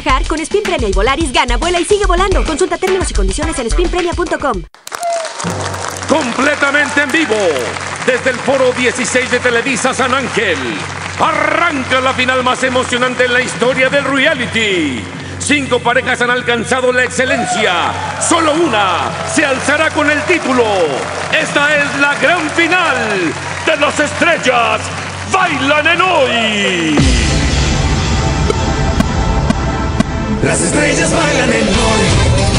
viajar? Con Spin Premia y Volaris gana, vuela y sigue volando. Consulta términos y condiciones en spinpremia.com. Completamente en vivo, desde el foro 16 de Televisa San Ángel. Arranca la final más emocionante en la historia del reality. Cinco parejas han alcanzado la excelencia. Solo una se alzará con el título. Esta es la gran final de las estrellas. Bailan en hoy. Las estrellas bailan en hoy.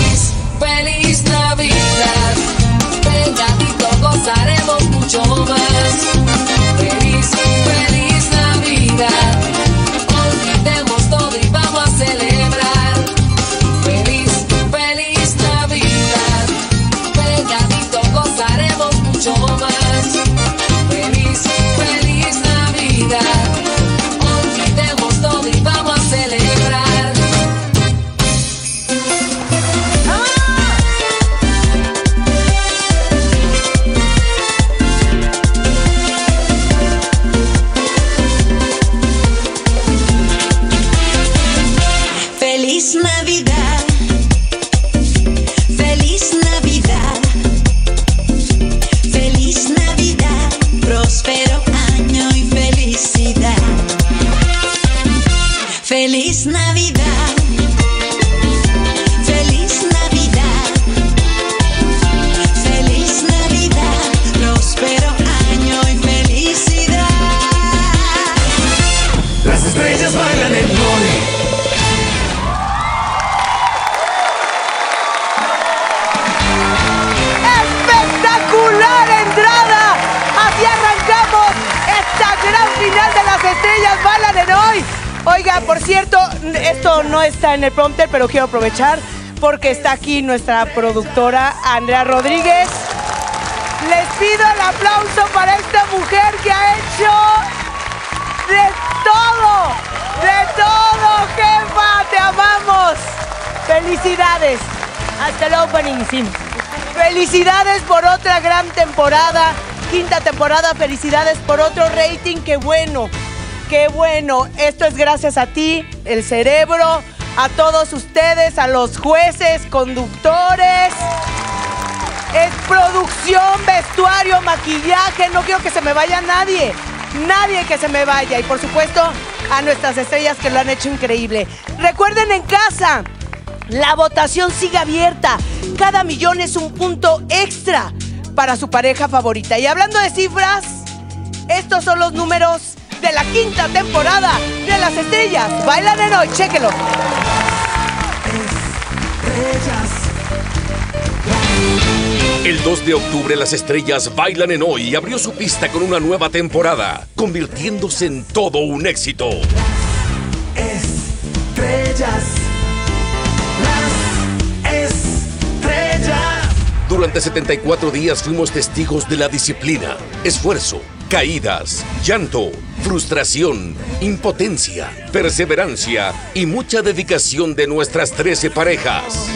Feliz Navidad. Oiga, por cierto, esto no está en el prompter, pero quiero aprovechar porque está aquí nuestra productora Andrea Rodríguez. Les pido el aplauso para esta mujer que ha hecho de todo, de todo, jefa, te amamos. Felicidades. Hasta el opening, sí. Felicidades por otra gran temporada, quinta temporada, felicidades por otro rating, qué bueno, qué bueno. Esto es gracias a ti, el cerebro, a todos ustedes, a los jueces, conductores. Es producción, vestuario, maquillaje, no quiero que se me vaya nadie, nadie que se me vaya. Y por supuesto a nuestras estrellas que lo han hecho increíble. Recuerden en casa, la votación sigue abierta. Cada millón es un punto extra para su pareja favorita. Y hablando de cifras, estos son los números de la quinta temporada de Las Estrellas. Bailan en hoy, chéquelo. El 2 de octubre las estrellas bailan en hoy y abrió su pista con una nueva temporada, convirtiéndose en todo un éxito. Estrellas. Las estrellas. Durante 74 días fuimos testigos de la disciplina, esfuerzo, caídas, llanto, frustración, impotencia, perseverancia y mucha dedicación de nuestras 13 parejas.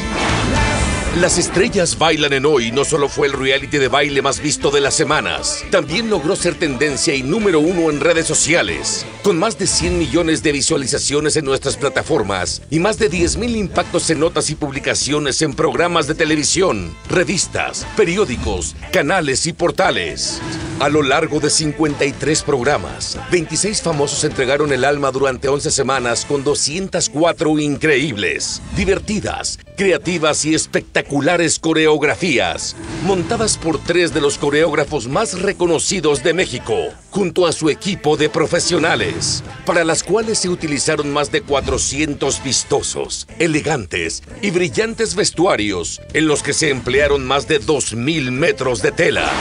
Las estrellas bailan en hoy no solo fue el reality de baile más visto de las semanas, también logró ser tendencia y número uno en redes sociales, con más de 100 millones de visualizaciones en nuestras plataformas y más de 10 mil impactos en notas y publicaciones en programas de televisión, revistas, periódicos, canales y portales. A lo largo de 53 programas, 26 famosos entregaron el alma durante 11 semanas con 204 increíbles, divertidas, creativas y espectaculares coreografías, montadas por tres de los coreógrafos más reconocidos de México, junto a su equipo de profesionales, para las cuales se utilizaron más de 400 vistosos, elegantes y brillantes vestuarios, en los que se emplearon más de 2.000 metros de tela.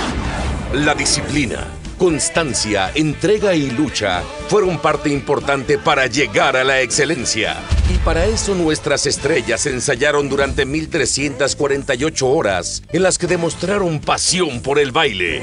La disciplina, constancia, entrega y lucha fueron parte importante para llegar a la excelencia. Y para eso nuestras estrellas ensayaron durante 1348 horas en las que demostraron pasión por el baile.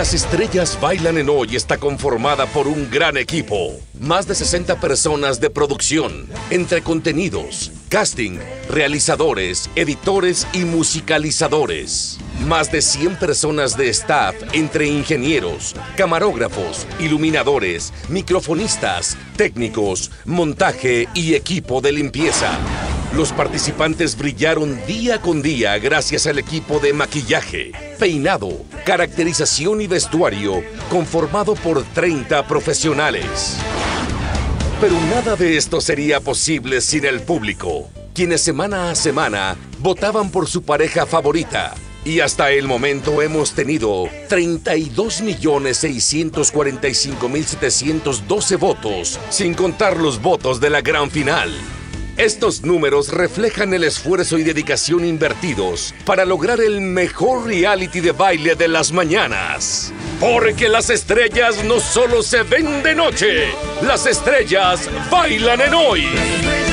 Las estrellas bailan en hoy está conformada por un gran equipo. Más de 60 personas de producción, entre contenidos, casting, realizadores, editores y musicalizadores. Más de 100 personas de staff entre ingenieros, camarógrafos, iluminadores, microfonistas, técnicos, montaje y equipo de limpieza. Los participantes brillaron día con día gracias al equipo de maquillaje, peinado, caracterización y vestuario conformado por 30 profesionales. Pero nada de esto sería posible sin el público, quienes semana a semana votaban por su pareja favorita. Y hasta el momento hemos tenido 32.645.712 votos, sin contar los votos de la gran final. Estos números reflejan el esfuerzo y dedicación invertidos para lograr el mejor reality de baile de las mañanas. Porque las estrellas no solo se ven de noche, las estrellas bailan en hoy.